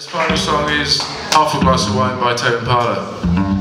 This final song is Half a Glass of Wine by Tame Impala.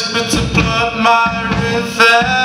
But to blood my revenge.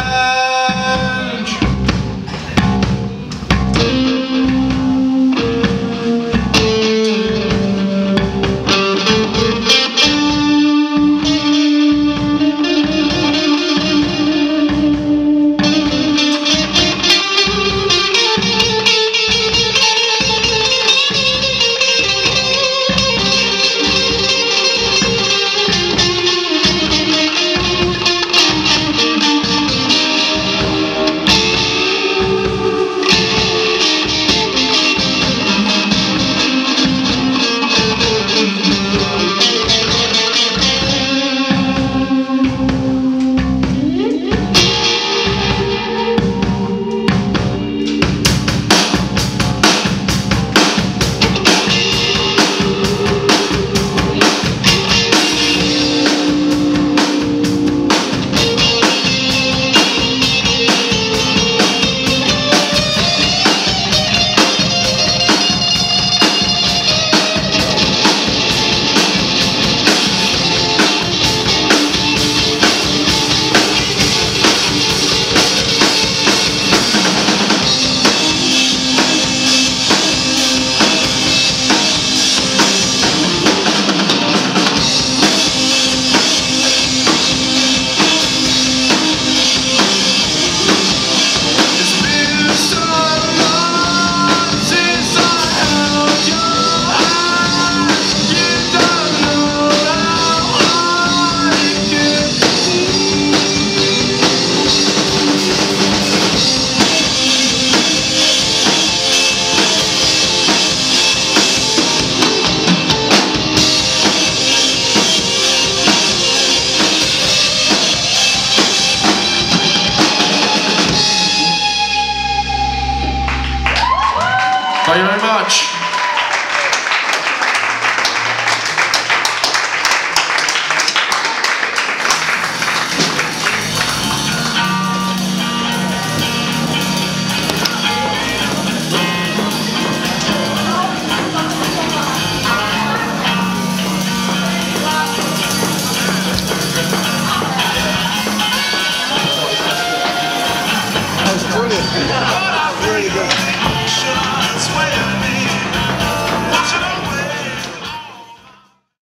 Really good.